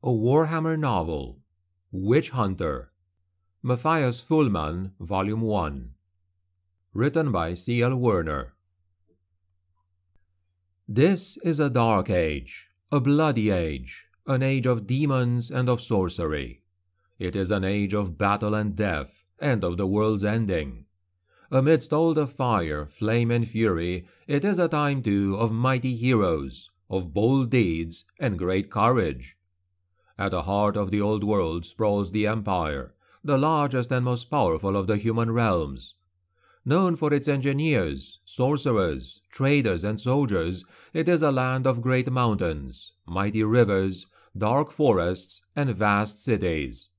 A Warhammer Novel Witch Hunter Mathias Thulmann, Volume 1 Written by C. L. Werner This is a dark age, a bloody age, an age of demons and of sorcery. It is an age of battle and death, and of the world's ending. Amidst all the fire, flame, and fury, it is a time, too, of mighty heroes, of bold deeds, and great courage. At the heart of the old world sprawls the Empire, the largest and most powerful of the human realms. Known for its engineers, sorcerers, traders, and soldiers, it is a land of great mountains, mighty rivers, dark forests, and vast cities.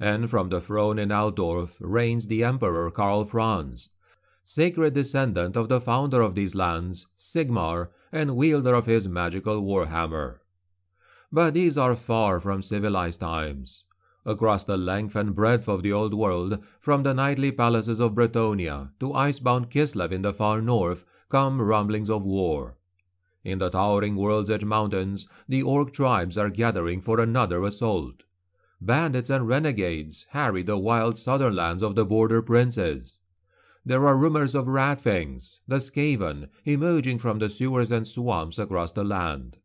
And from the throne in Altdorf reigns the Emperor Karl Franz, sacred descendant of the founder of these lands, Sigmar, and wielder of his magical warhammer. But these are far from civilized times. Across the length and breadth of the old world, from the knightly palaces of Bretonnia to icebound Kislev in the far north, come rumblings of war. In the towering World's Edge Mountains, the orc tribes are gathering for another assault. Bandits and renegades harry the wild southern lands of the border princes. There are rumors of Ratfangs, the Skaven, emerging from the sewers and swamps across the land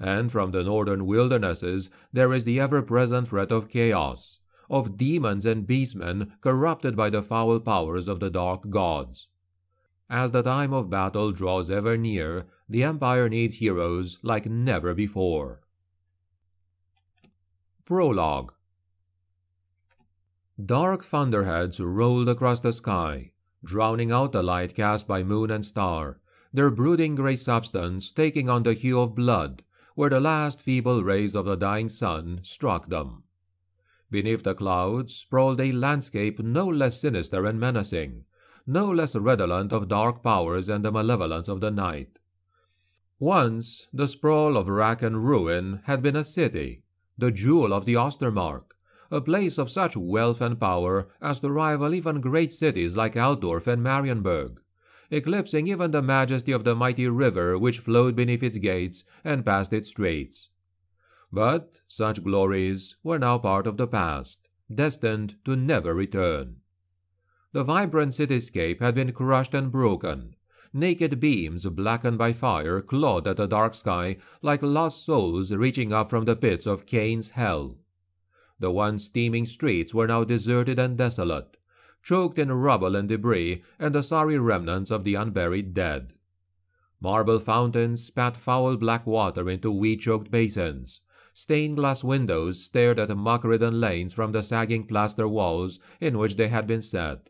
and from the northern wildernesses there is the ever-present threat of chaos, of demons and beastmen corrupted by the foul powers of the dark gods. As the time of battle draws ever near, the Empire needs heroes like never before. Prologue Dark thunderheads rolled across the sky, drowning out the light cast by moon and star, their brooding grey substance taking on the hue of blood where the last feeble rays of the dying sun struck them. Beneath the clouds sprawled a landscape no less sinister and menacing, no less redolent of dark powers and the malevolence of the night. Once, the sprawl of wreck and ruin had been a city, the jewel of the Ostermark, a place of such wealth and power as to rival even great cities like Altdorf and Marienburg eclipsing even the majesty of the mighty river which flowed beneath its gates and past its straits. But such glories were now part of the past, destined to never return. The vibrant cityscape had been crushed and broken. Naked beams blackened by fire clawed at the dark sky like lost souls reaching up from the pits of Cain's hell. The once steaming streets were now deserted and desolate, choked in rubble and debris and the sorry remnants of the unburied dead. Marble fountains spat foul black water into weed-choked basins. Stained glass windows stared at muck-ridden lanes from the sagging plaster walls in which they had been set.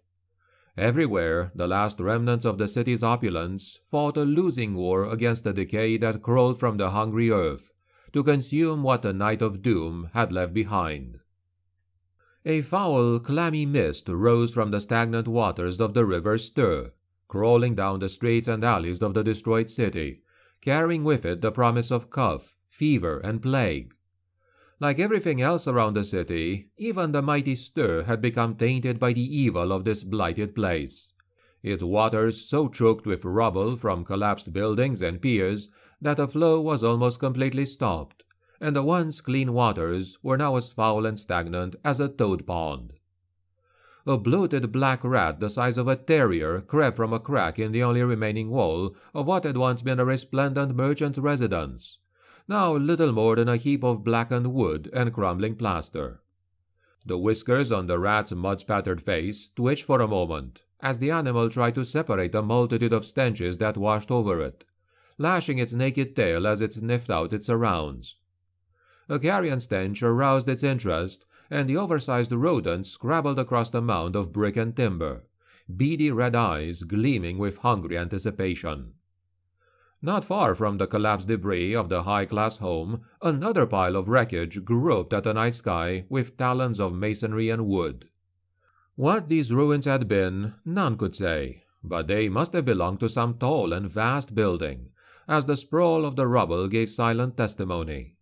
Everywhere, the last remnants of the city's opulence fought a losing war against the decay that crawled from the hungry earth, to consume what the night of doom had left behind. A foul, clammy mist rose from the stagnant waters of the river Stir, crawling down the streets and alleys of the destroyed city, carrying with it the promise of cough, fever, and plague. Like everything else around the city, even the mighty Stir had become tainted by the evil of this blighted place. Its waters so choked with rubble from collapsed buildings and piers that the flow was almost completely stopped and the once clean waters were now as foul and stagnant as a toad pond. A bloated black rat the size of a terrier crept from a crack in the only remaining wall of what had once been a resplendent merchant residence, now little more than a heap of blackened wood and crumbling plaster. The whiskers on the rat's mud-spattered face twitched for a moment as the animal tried to separate the multitude of stenches that washed over it, lashing its naked tail as it sniffed out its surrounds. A carrion stench aroused its interest, and the oversized rodent scrabbled across the mound of brick and timber, beady red eyes gleaming with hungry anticipation. Not far from the collapsed debris of the high-class home, another pile of wreckage groped at the night sky with talons of masonry and wood. What these ruins had been, none could say, but they must have belonged to some tall and vast building, as the sprawl of the rubble gave silent testimony.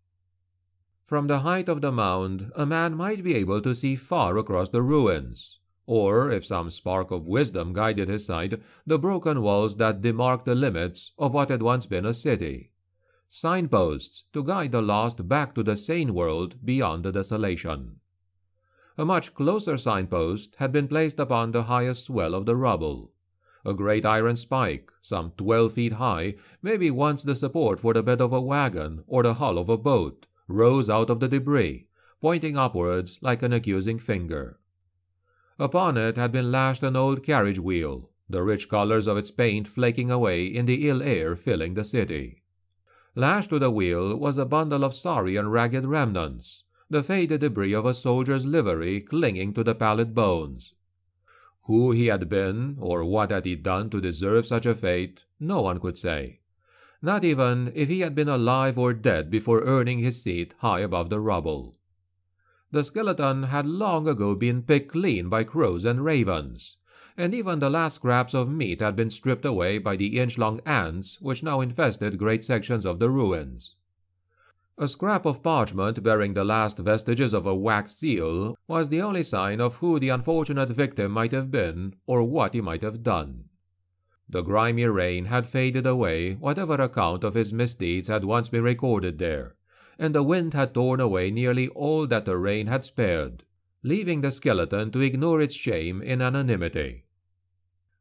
From the height of the mound, a man might be able to see far across the ruins, or, if some spark of wisdom guided his sight, the broken walls that demarked the limits of what had once been a city. signposts to guide the lost back to the sane world beyond the desolation. A much closer signpost had been placed upon the highest swell of the rubble. A great iron spike, some twelve feet high, maybe once the support for the bed of a wagon or the hull of a boat, rose out of the debris, pointing upwards like an accusing finger. Upon it had been lashed an old carriage wheel, the rich colors of its paint flaking away in the ill air filling the city. Lashed to the wheel was a bundle of sorry and ragged remnants, the faded debris of a soldier's livery clinging to the pallid bones. Who he had been, or what had he done to deserve such a fate, no one could say. Not even if he had been alive or dead before earning his seat high above the rubble. The skeleton had long ago been picked clean by crows and ravens, and even the last scraps of meat had been stripped away by the inch-long ants which now infested great sections of the ruins. A scrap of parchment bearing the last vestiges of a wax seal was the only sign of who the unfortunate victim might have been or what he might have done. The grimy rain had faded away whatever account of his misdeeds had once been recorded there, and the wind had torn away nearly all that the rain had spared, leaving the skeleton to ignore its shame in anonymity.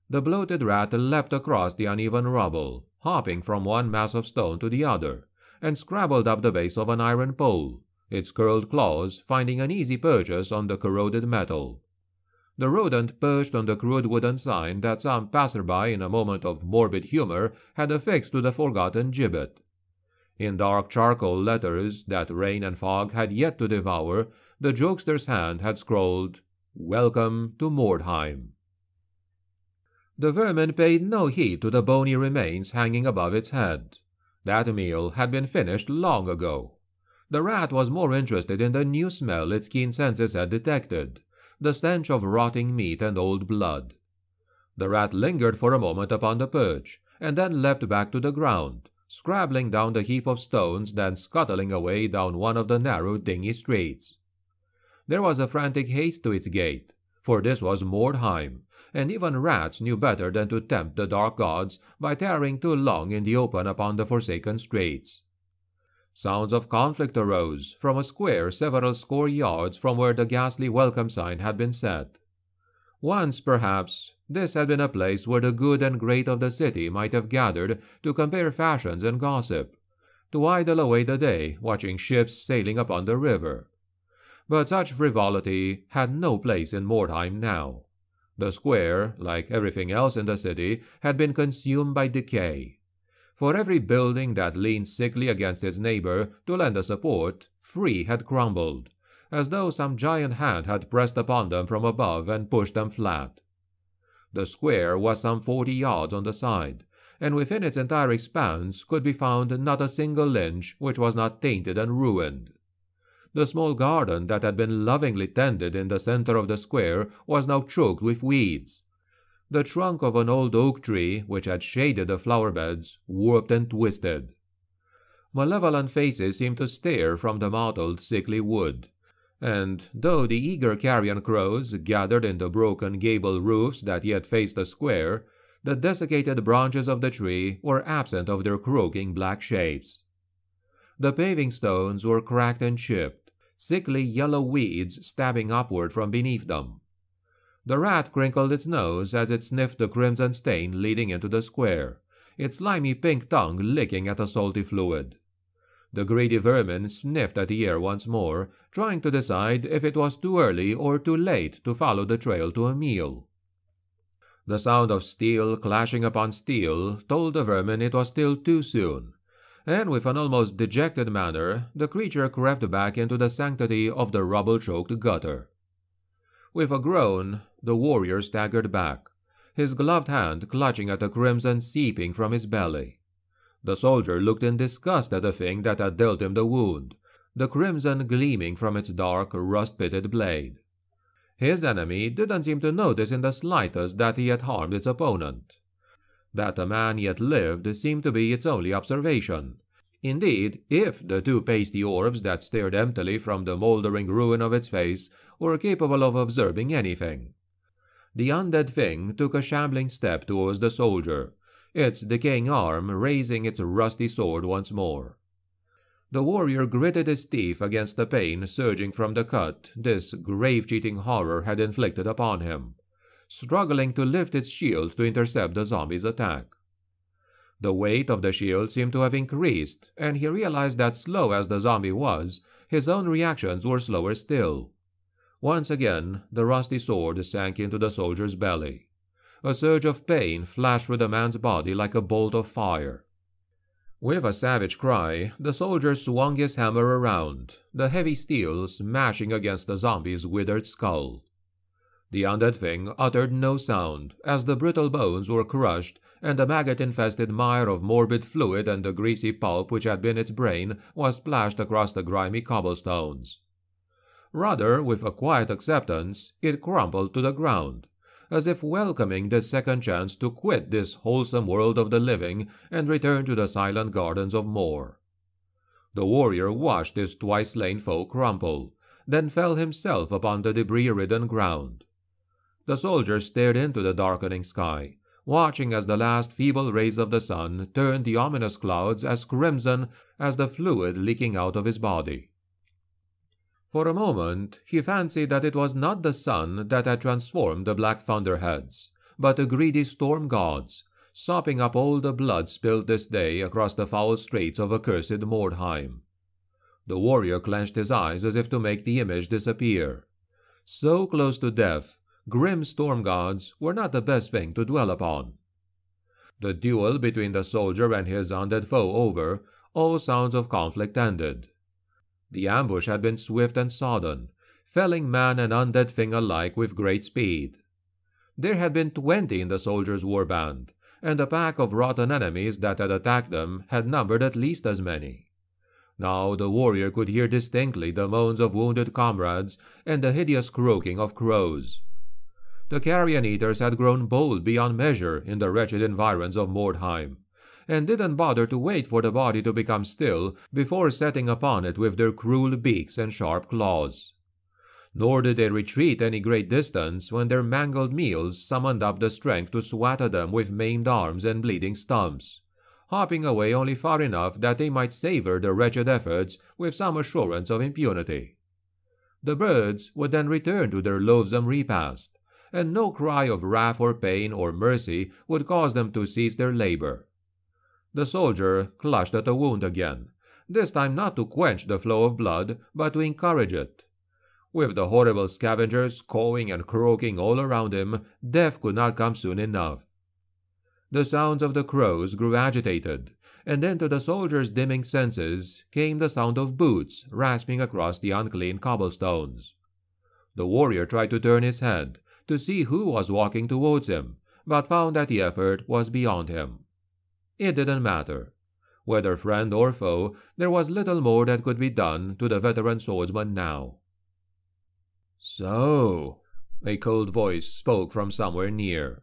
The bloated rat leapt across the uneven rubble, hopping from one mass of stone to the other, and scrabbled up the base of an iron pole, its curled claws finding an easy purchase on the corroded metal. The rodent perched on the crude wooden sign that some passerby in a moment of morbid humor had affixed to the forgotten gibbet. In dark charcoal letters that rain and fog had yet to devour, the jokester's hand had scrawled, Welcome to Mordheim. The vermin paid no heed to the bony remains hanging above its head. That meal had been finished long ago. The rat was more interested in the new smell its keen senses had detected, the stench of rotting meat and old blood. The rat lingered for a moment upon the perch, and then leapt back to the ground, scrabbling down the heap of stones, then scuttling away down one of the narrow, dingy streets. There was a frantic haste to its gait, for this was Mordheim, and even rats knew better than to tempt the dark gods by tarrying too long in the open upon the forsaken streets. Sounds of conflict arose from a square several score yards from where the ghastly welcome sign had been set. Once, perhaps, this had been a place where the good and great of the city might have gathered to compare fashions and gossip, to idle away the day watching ships sailing upon the river. But such frivolity had no place in Mordheim now. The square, like everything else in the city, had been consumed by decay. For every building that leaned sickly against its neighbor to lend a support, three had crumbled, as though some giant hand had pressed upon them from above and pushed them flat. The square was some forty yards on the side, and within its entire expanse could be found not a single inch which was not tainted and ruined. The small garden that had been lovingly tended in the center of the square was now choked with weeds. The trunk of an old oak tree, which had shaded the flower beds, warped and twisted. Malevolent faces seemed to stare from the mottled, sickly wood and though the eager carrion crows gathered in the broken gable roofs that yet faced the square, the desiccated branches of the tree were absent of their croaking black shapes. The paving stones were cracked and chipped, sickly yellow weeds stabbing upward from beneath them. The rat crinkled its nose as it sniffed the crimson stain leading into the square, its slimy pink tongue licking at the salty fluid. The greedy vermin sniffed at the air once more, trying to decide if it was too early or too late to follow the trail to a meal. The sound of steel clashing upon steel told the vermin it was still too soon, and with an almost dejected manner the creature crept back into the sanctity of the rubble-choked gutter. With a groan, the warrior staggered back, his gloved hand clutching at the crimson seeping from his belly. The soldier looked in disgust at the thing that had dealt him the wound, the crimson gleaming from its dark, rust-pitted blade. His enemy didn't seem to notice in the slightest that he had harmed its opponent. That the man yet lived seemed to be its only observation. Indeed, if the two pasty orbs that stared emptily from the mouldering ruin of its face were capable of observing anything. The undead thing took a shambling step towards the soldier, its decaying arm raising its rusty sword once more. The warrior gritted his teeth against the pain surging from the cut this grave-cheating horror had inflicted upon him, struggling to lift its shield to intercept the zombie's attack. The weight of the shield seemed to have increased, and he realized that slow as the zombie was, his own reactions were slower still. Once again, the rusty sword sank into the soldier's belly. A surge of pain flashed through the man's body like a bolt of fire. With a savage cry, the soldier swung his hammer around, the heavy steel smashing against the zombie's withered skull. The undead thing uttered no sound as the brittle bones were crushed and the maggot-infested mire of morbid fluid and the greasy pulp which had been its brain was splashed across the grimy cobblestones. Rather, with a quiet acceptance, it crumbled to the ground, as if welcoming this second chance to quit this wholesome world of the living and return to the silent gardens of Morr. The warrior watched his twice-slain foe crumple, then fell himself upon the debris-ridden ground. The soldier stared into the darkening sky, watching as the last feeble rays of the sun turned the ominous clouds as crimson as the fluid leaking out of his body. For a moment he fancied that it was not the sun that had transformed the black thunderheads, but the greedy storm gods, sopping up all the blood spilled this day across the foul streets of accursed Mordheim. The warrior clenched his eyes as if to make the image disappear. So close to death, grim storm gods were not the best thing to dwell upon. The duel between the soldier and his undead foe over, all sounds of conflict ended. The ambush had been swift and sudden, felling man and undead thing alike with great speed. There had been twenty in the soldier's war band, and the pack of rotten enemies that had attacked them had numbered at least as many. Now the warrior could hear distinctly the moans of wounded comrades and the hideous croaking of crows the carrion eaters had grown bold beyond measure in the wretched environs of Mordheim, and didn't bother to wait for the body to become still before setting upon it with their cruel beaks and sharp claws. Nor did they retreat any great distance when their mangled meals summoned up the strength to swat at them with maimed arms and bleeding stumps, hopping away only far enough that they might savor their wretched efforts with some assurance of impunity. The birds would then return to their loathsome repast, and no cry of wrath or pain or mercy would cause them to cease their labor. The soldier clutched at the wound again, this time not to quench the flow of blood, but to encourage it. With the horrible scavengers cawing and croaking all around him, death could not come soon enough. The sounds of the crows grew agitated, and then to the soldier's dimming senses came the sound of boots rasping across the unclean cobblestones. The warrior tried to turn his head, to see who was walking towards him, but found that the effort was beyond him. It didn't matter. Whether friend or foe, there was little more that could be done to the veteran swordsman now. So, a cold voice spoke from somewhere near.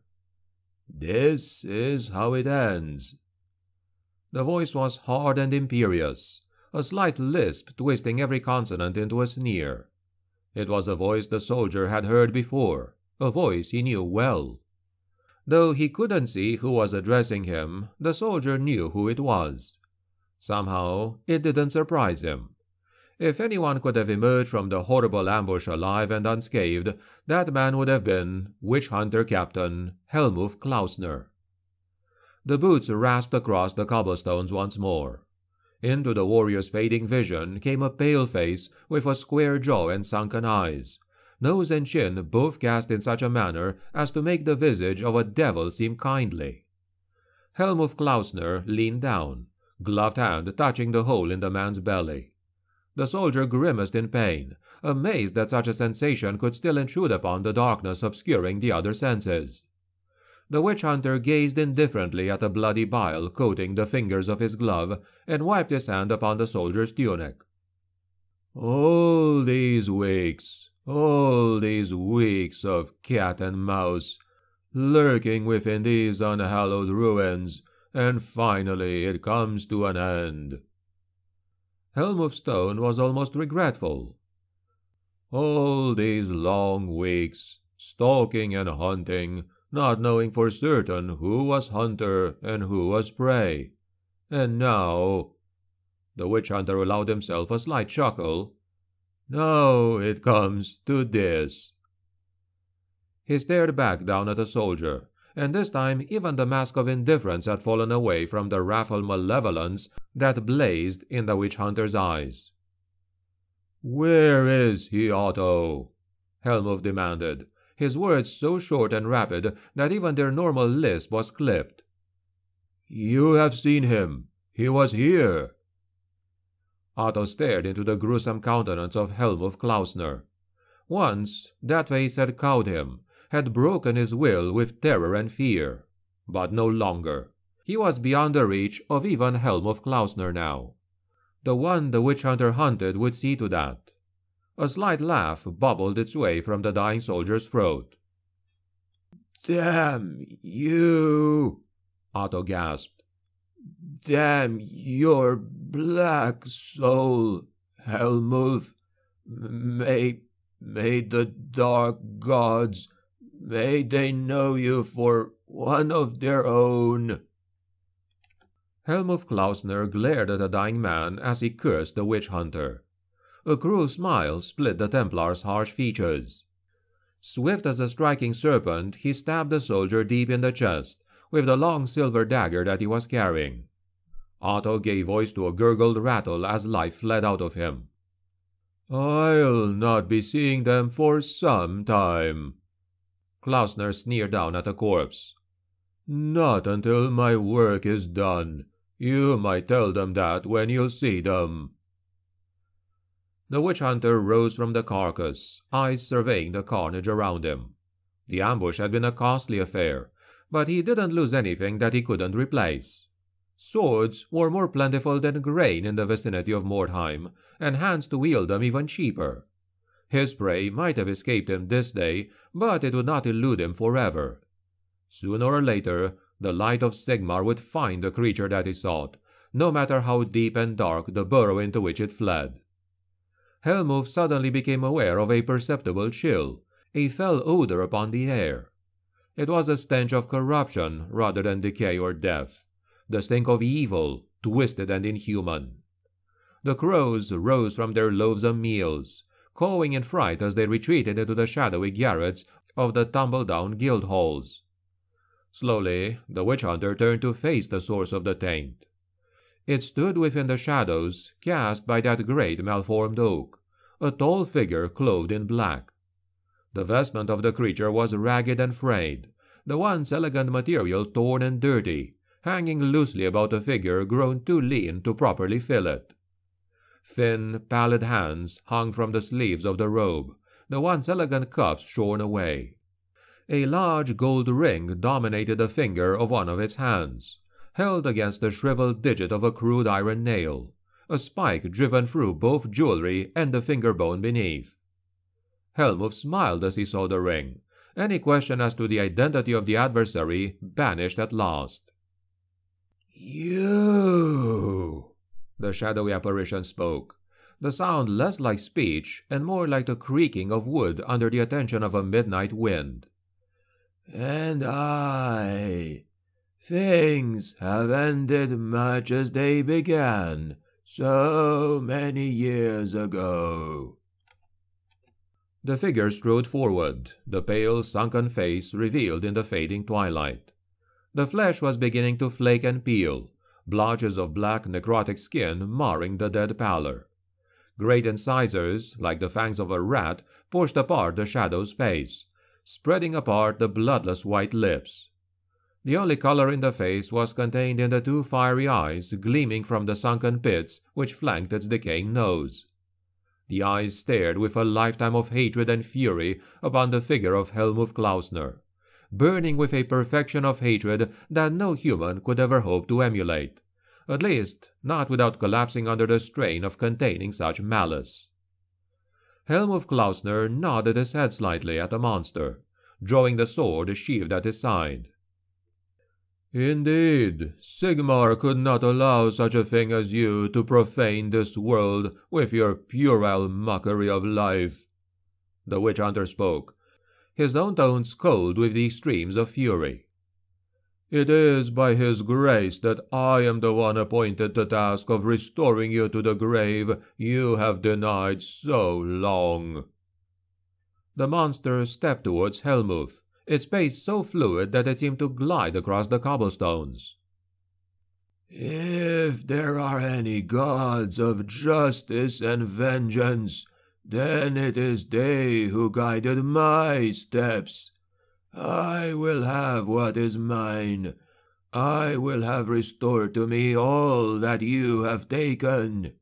This is how it ends. The voice was hard and imperious, a slight lisp twisting every consonant into a sneer. It was a voice the soldier had heard before, a voice he knew well. Though he couldn't see who was addressing him, the soldier knew who it was. Somehow, it didn't surprise him. If anyone could have emerged from the horrible ambush alive and unscathed, that man would have been witch hunter captain Helmuth Klausner. The boots rasped across the cobblestones once more. Into the warrior's fading vision came a pale face with a square jaw and sunken eyes, nose and chin both cast in such a manner as to make the visage of a devil seem kindly. Helmuth Klausner leaned down, gloved hand touching the hole in the man's belly. The soldier grimaced in pain, amazed that such a sensation could still intrude upon the darkness obscuring the other senses. The witch hunter gazed indifferently at the bloody bile coating the fingers of his glove and wiped his hand upon the soldier's tunic. All these weeks, all these weeks of cat and mouse, lurking within these unhallowed ruins, and finally it comes to an end. Helmuth's tone was almost regretful. All these long weeks, stalking and hunting, not knowing for certain who was hunter and who was prey. And now. The witch hunter allowed himself a slight chuckle. Now it comes to this. He stared back down at the soldier, and this time even the mask of indifference had fallen away from the wrathful malevolence that blazed in the witch hunter's eyes. Where is he, Otto? Helmuth demanded, his words so short and rapid that even their normal lisp was clipped. You have seen him. He was here. Otto stared into the gruesome countenance of Helmuth Klausner. Once, that face had cowed him, had broken his will with terror and fear. But no longer. He was beyond the reach of even Helmuth Klausner now. The one the witch hunter hunted would see to that. A slight laugh bubbled its way from the dying soldier's throat. Damn you! Otto gasped. Damn your black soul, Helmuth. May, may the dark gods May they know you for one of their own. Helmuth Klausner glared at the dying man as he cursed the witch hunter. A cruel smile split the Templar's harsh features. Swift as a striking serpent, he stabbed the soldier deep in the chest with the long silver dagger that he was carrying. Otto gave voice to a gurgled rattle as life fled out of him. I'll not be seeing them for some time. Klausner sneered down at the corpse. Not until my work is done. You might tell them that when you see them. The witch hunter rose from the carcass, eyes surveying the carnage around him. The ambush had been a costly affair, but he didn't lose anything that he couldn't replace. Swords were more plentiful than grain in the vicinity of Mordheim, and hands to wield them even cheaper. His prey might have escaped him this day, but it would not elude him forever. Sooner or later, the light of Sigmar would find the creature that he sought, no matter how deep and dark the burrow into which it fled. Helmuth suddenly became aware of a perceptible chill, a fell odor upon the air. It was a stench of corruption rather than decay or death, the stink of evil, twisted and inhuman. The crows rose from their loathsome meals, cawing in fright as they retreated into the shadowy garrets of the tumble-down guild halls. Slowly, the witch hunter turned to face the source of the taint. It stood within the shadows cast by that great malformed oak, a tall figure clothed in black. The vestment of the creature was ragged and frayed, the once elegant material torn and dirty, hanging loosely about a figure grown too lean to properly fill it. Thin, pallid hands hung from the sleeves of the robe, the once elegant cuffs shorn away. A large gold ring dominated the finger of one of its hands, held against the shriveled digit of a crude iron nail, a spike driven through both jewelry and the finger bone beneath. Helmuth smiled as he saw the ring. Any question as to the identity of the adversary vanished at last. You! The shadowy apparition spoke, the sound less like speech and more like the creaking of wood under the attention of a midnight wind. And I. Things have ended much as they began so many years ago. The figure strode forward, the pale, sunken face revealed in the fading twilight. The flesh was beginning to flake and peel, blotches of black necrotic skin marring the dead pallor. Great incisors, like the fangs of a rat, pushed apart the shadow's face, spreading apart the bloodless white lips. The only color in the face was contained in the two fiery eyes gleaming from the sunken pits which flanked its decaying nose. The eyes stared with a lifetime of hatred and fury upon the figure of Helmuth Klausner burning with a perfection of hatred that no human could ever hope to emulate, at least not without collapsing under the strain of containing such malice. Helmuth Klausner nodded his head slightly at the monster, drawing the sword sheathed at his side. Indeed, Sigmar could not allow such a thing as you to profane this world with your puerile mockery of life. The witch hunter spoke, his own tones cold with the extremes of fury. It is by his grace that I am the one appointed to task of restoring you to the grave you have denied so long. The monster stepped towards Helmuth, its pace so fluid that it seemed to glide across the cobblestones. If there are any gods of justice and vengeance, then it is they who guided my steps. I will have what is mine. I will have restored to me all that you have taken.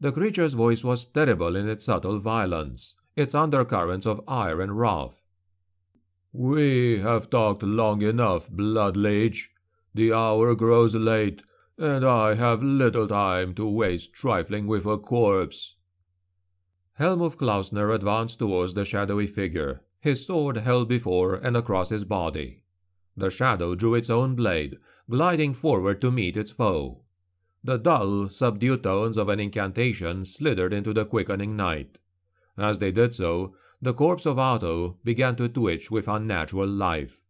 The creature's voice was terrible in its subtle violence, its undercurrents of ire and wrath. We have talked long enough, Blood Leech. The hour grows late, and I have little time to waste trifling with a corpse. Helmuth Klausner advanced towards the shadowy figure, his sword held before and across his body. The shadow drew its own blade, gliding forward to meet its foe. The dull, subdued tones of an incantation slithered into the quickening night. As they did so, the corpse of Otto began to twitch with unnatural life.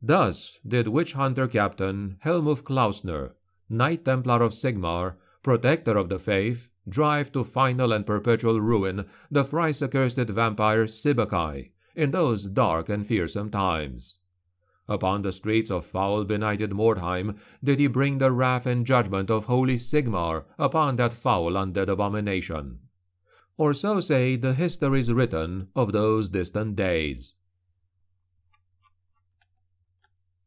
Thus did witch hunter captain Helmuth Klausner, Knight Templar of Sigmar, protector of the faith, drive to final and perpetual ruin the thrice accursed vampire Sibbecai in those dark and fearsome times. Upon the streets of foul benighted Mordheim did he bring the wrath and judgment of holy Sigmar upon that foul undead abomination. Or so say the histories written of those distant days.